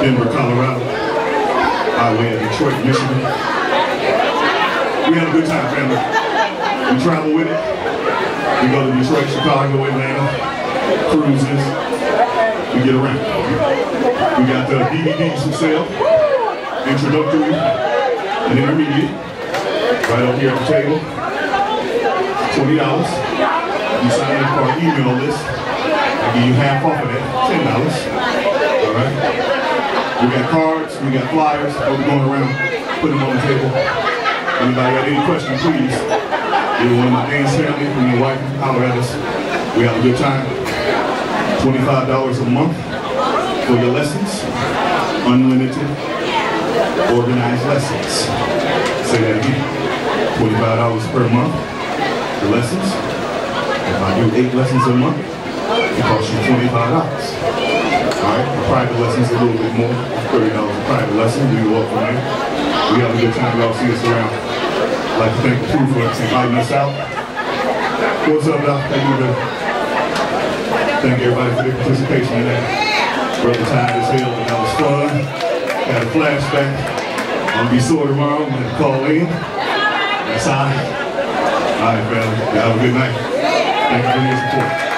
Denver, Colorado, by way of Detroit, Michigan. We had a good time, family. We travel with it. We go to Detroit, Chicago, Atlanta, cruises. We get around. We got the DVDs for sale, introductory and intermediate, right up here at the table. $20. You sign up for our email list. I give you half off of that, $10. All right? We got cards, we got flyers, we're going around, put them on the table. Anybody got any questions, please. You're one of my dance family, from your wife, holler at us. We have a good time. $25 a month for your lessons. Unlimited, organized lessons. Say that again. $25 per month for lessons. If I do eight lessons a month, costs you $25. Alright, the private lessons a little bit more, $30 a private lesson, go up from there. We have a good time, y'all see us around. I'd like to thank the crew for inviting us out. What's up, Doc? Thank you, brother. Thank everybody for their participation in that. Brother tired as hell, but that was fun. Had a flashback. Gonna be sore tomorrow, gonna call in. That's all. All right, family. Y'all have a good night. Thank you for your support.